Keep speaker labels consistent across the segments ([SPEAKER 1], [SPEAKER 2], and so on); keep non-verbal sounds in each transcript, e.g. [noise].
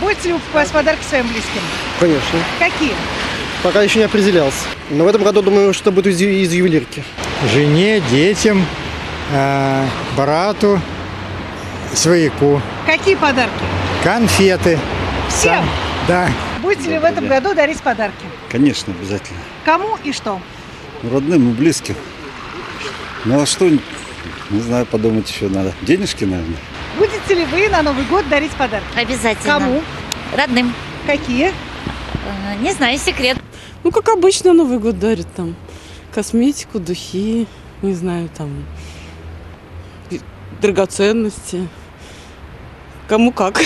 [SPEAKER 1] Будете ли вы покупать подарки своим близким?
[SPEAKER 2] Конечно.
[SPEAKER 1] Какие?
[SPEAKER 2] Пока еще не определялся. Но в этом году думаю, что будет из, из ювелирки.
[SPEAKER 3] Жене, детям, э, брату, свояку.
[SPEAKER 1] Какие подарки?
[SPEAKER 3] Конфеты.
[SPEAKER 1] Всем?
[SPEAKER 3] Да.
[SPEAKER 1] Будете ли в этом году дарить подарки?
[SPEAKER 4] Конечно, обязательно.
[SPEAKER 1] Кому и что?
[SPEAKER 4] Родным и близким. Ну а что, не знаю, подумать еще надо. Денежки, наверное.
[SPEAKER 1] Будете ли вы на Новый год дарить подарки?
[SPEAKER 5] Обязательно.
[SPEAKER 1] Кому?
[SPEAKER 5] Родным.
[SPEAKER 1] Какие?
[SPEAKER 5] Э, Не знаю, секрет.
[SPEAKER 6] Ну, как обычно, Новый год дарит там косметику, духи, не знаю, там драгоценности. Кому как.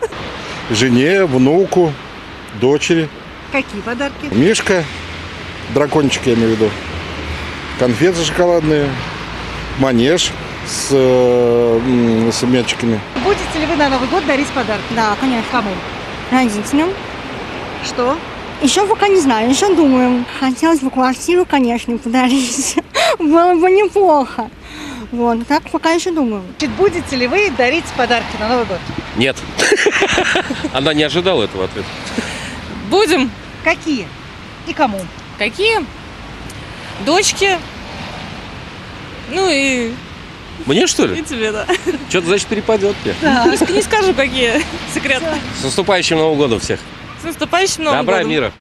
[SPEAKER 6] [laughs]
[SPEAKER 7] жене, внуку, дочери.
[SPEAKER 1] Какие подарки?
[SPEAKER 7] Мишка, дракончик я имею в виду. Конфеты шоколадные, манеж с, э, с мячиками.
[SPEAKER 1] Будете ли вы на Новый год дарить подарки?
[SPEAKER 8] Да, конечно.
[SPEAKER 1] Кому?
[SPEAKER 8] Родителям.
[SPEAKER 1] Что?
[SPEAKER 8] Еще пока не знаю, еще думаем. Хотелось бы квартиру, конечно, подарить. [laughs] Было бы неплохо. Вот, так пока еще думаем.
[SPEAKER 1] Значит, Будете ли вы дарить подарки на Новый год?
[SPEAKER 9] Нет. [laughs] Она не ожидала этого ответа.
[SPEAKER 6] Будем.
[SPEAKER 1] Какие? И кому?
[SPEAKER 6] Какие? Дочки. Ну и,
[SPEAKER 9] Мне что ли?
[SPEAKER 6] тебе, да.
[SPEAKER 9] Что-то значит перепадет мне.
[SPEAKER 6] Не скажу, какие [laughs] секреты.
[SPEAKER 9] С наступающим Новым годом всех.
[SPEAKER 6] С наступающим Новым
[SPEAKER 9] Добра и
[SPEAKER 6] годом.
[SPEAKER 9] мира.